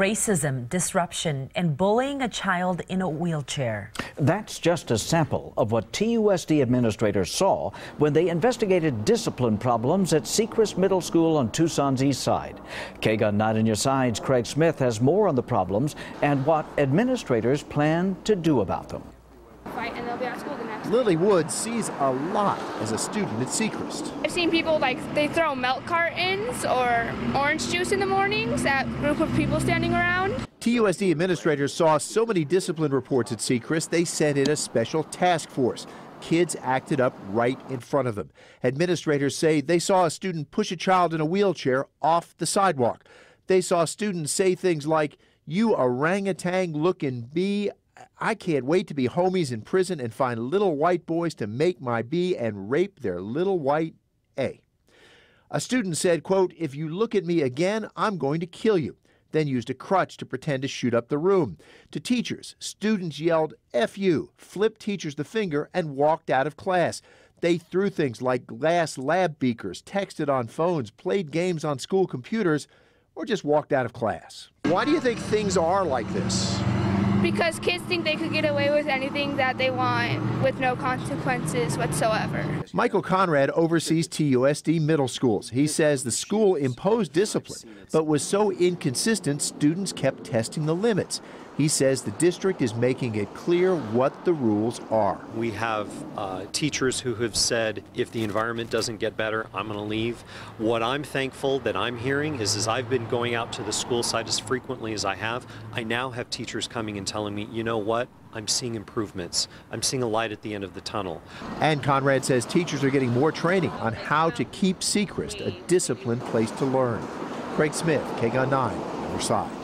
racism, disruption, and bullying a child in a wheelchair. That's just a sample of what TUSD administrators saw when they investigated discipline problems at Secrist Middle School on Tucson's east side. KGUN 9 on your side's Craig Smith has more on the problems and what administrators plan to do about them. Fight and they'll be at school the next Lily Woods sees a lot as a student at Secrist. I've seen people like they throw milk cartons or orange juice in the mornings at group of people standing around. TUSD administrators saw so many discipline reports at Secrist, they sent in a special task force. Kids acted up right in front of them. Administrators say they saw a student push a child in a wheelchair off the sidewalk. They saw students say things like, You orangutan looking bee, I can't wait to be homies in prison and find little white boys to make my B and rape their little white A. A student said, quote, If you look at me again, I'm going to kill you. Then used a crutch to pretend to shoot up the room. To teachers, students yelled, F you, flipped teachers the finger, and walked out of class. They threw things like glass lab beakers, texted on phones, played games on school computers, or just walked out of class. Why do you think things are like this? Because kids think they could get away with anything that they want with no consequences whatsoever. Michael Conrad oversees TUSD middle schools. He says the school imposed discipline, but was so inconsistent, students kept testing the limits. He says the district is making it clear what the rules are. We have uh, teachers who have said, if the environment doesn't get better, I'm going to leave. What I'm thankful that I'm hearing is, as I've been going out to the school site as frequently as I have, I now have teachers coming and telling me, you know what? I'm seeing improvements. I'm seeing a light at the end of the tunnel. And Conrad says teachers are getting more training on how to keep Secrist a disciplined place to learn. Craig Smith, KGUN 9, Riverside.